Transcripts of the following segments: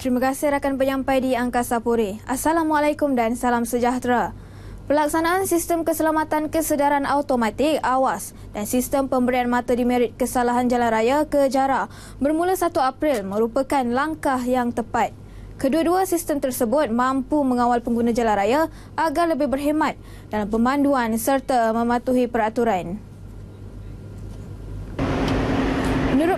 Terima kasih rakan penyampai di Angkasa Puri. Assalamualaikum dan salam sejahtera. Pelaksanaan sistem keselamatan kesedaran automatik AWAS dan sistem pemberian mata demerit kesalahan jalan raya ke JARA bermula 1 April merupakan langkah yang tepat. Kedua-dua sistem tersebut mampu mengawal pengguna jalan raya agar lebih berhemat dalam pemanduan serta mematuhi peraturan.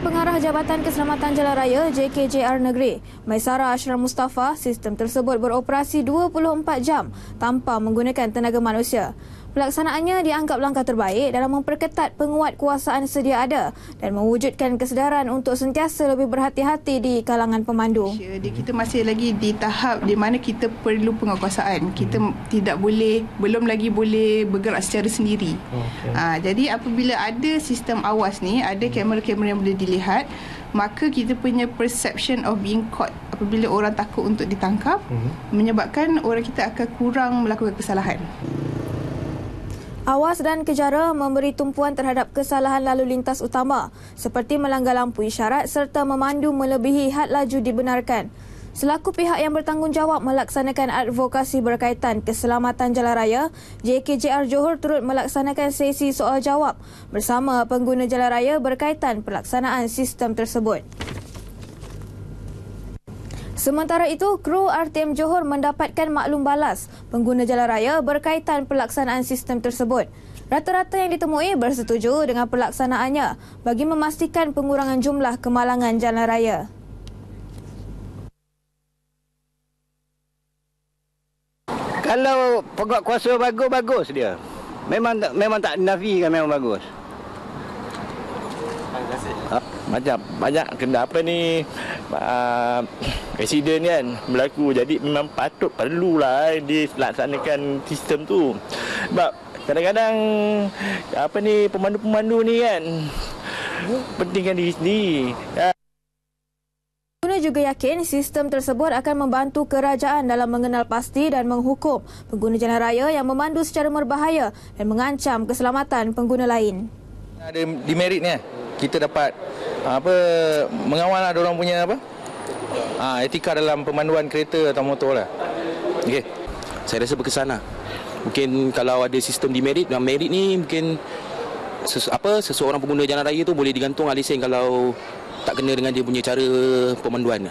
Pengarah Jabatan Keselamatan Jalan Raya JKJR Negeri, Maisara Ashraf Mustafa, sistem tersebut beroperasi 24 jam tanpa menggunakan tenaga manusia. Pelaksanaannya dianggap langkah terbaik dalam memperketat penguat kuasaan sedia ada dan mewujudkan kesedaran untuk sentiasa lebih berhati-hati di kalangan pemandu. Kita masih lagi di tahap di mana kita perlu penguasaan. Kita tidak boleh, belum lagi boleh bergerak secara sendiri. Okay. Ha, jadi apabila ada sistem awas ni, ada kamera-kamera yang boleh dilihat, maka kita punya perception of being caught apabila orang takut untuk ditangkap uh-huh. menyebabkan orang kita akan kurang melakukan kesalahan. Awas dan kejara memberi tumpuan terhadap kesalahan lalu lintas utama seperti melanggar lampu isyarat serta memandu melebihi had laju dibenarkan. Selaku pihak yang bertanggungjawab melaksanakan advokasi berkaitan keselamatan jalan raya, JKJR Johor turut melaksanakan sesi soal jawab bersama pengguna jalan raya berkaitan pelaksanaan sistem tersebut. Sementara itu, kru RTM Johor mendapatkan maklum balas pengguna jalan raya berkaitan pelaksanaan sistem tersebut. Rata-rata yang ditemui bersetuju dengan pelaksanaannya bagi memastikan pengurangan jumlah kemalangan jalan raya. Kalau peguat kuasa bagus, bagus dia. Memang memang tak nafikan memang bagus. Terima kasih. Ha, macam banyak kena apa ni uh, accident kan berlaku jadi memang patut perlulah eh, dilaksanakan sistem tu sebab kadang-kadang apa ni pemandu-pemandu ni kan pentingkan diri sendiri Pengguna juga yakin sistem tersebut akan membantu kerajaan dalam mengenal pasti dan menghukum pengguna jalan raya yang memandu secara berbahaya dan mengancam keselamatan pengguna lain. Ada demerit ni eh? Kita dapat apa mengawal lah orang punya apa ha, etika dalam pemanduan kereta atau motor lah. Okay. Saya rasa berkesan lah. Mungkin kalau ada sistem demerit, dan merit ni mungkin sesu, apa seseorang pengguna jalan raya tu boleh digantung alisen kalau tak kena dengan dia punya cara pemanduan.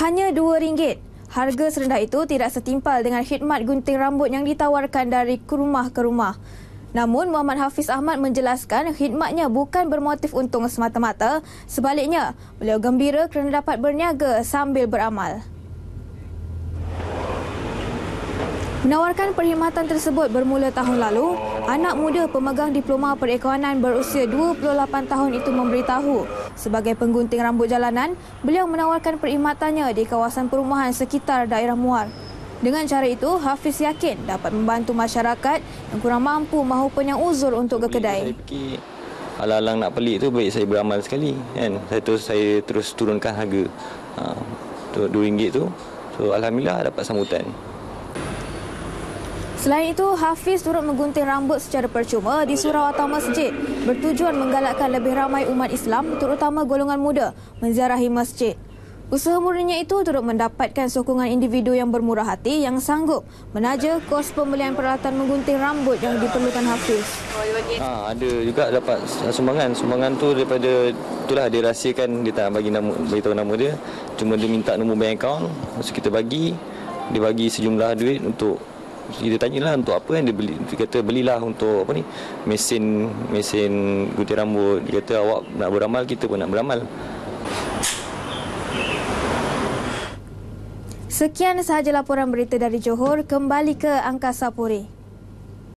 Hanya RM2. Harga serendah itu tidak setimpal dengan khidmat gunting rambut yang ditawarkan dari rumah ke rumah. Namun Muhammad Hafiz Ahmad menjelaskan khidmatnya bukan bermotif untung semata-mata, sebaliknya beliau gembira kerana dapat berniaga sambil beramal. Menawarkan perkhidmatan tersebut bermula tahun lalu, anak muda pemegang diploma perekonomian berusia 28 tahun itu memberitahu sebagai penggunting rambut jalanan, beliau menawarkan perkhidmatannya di kawasan perumahan sekitar daerah Muar. Dengan cara itu, Hafiz yakin dapat membantu masyarakat yang kurang mampu maupun yang uzur untuk ke kedai. Saya fikir alang-alang nak pelik tu baik saya beramal sekali kan. Saya terus saya terus turunkan harga. Ha, RM2 tu. So alhamdulillah dapat sambutan. Selain itu, Hafiz turut menggunting rambut secara percuma di surau atau masjid bertujuan menggalakkan lebih ramai umat Islam terutama golongan muda menziarahi masjid. Usaha murninya itu turut mendapatkan sokongan individu yang bermurah hati yang sanggup menaja kos pembelian peralatan menggunting rambut yang diperlukan Hafiz. Ha, ada juga dapat sumbangan. Sumbangan tu daripada itulah dia rahsiakan dia tak bagi nama bagi tahu nama dia. Cuma dia minta nombor bank account, masa kita bagi dia bagi sejumlah duit untuk dia tanyalah untuk apa yang dia beli dia kata belilah untuk apa ni mesin mesin gunting rambut dia kata awak nak beramal kita pun nak beramal Sekian sahaja laporan berita dari Johor. Kembali ke Angkasa Puri.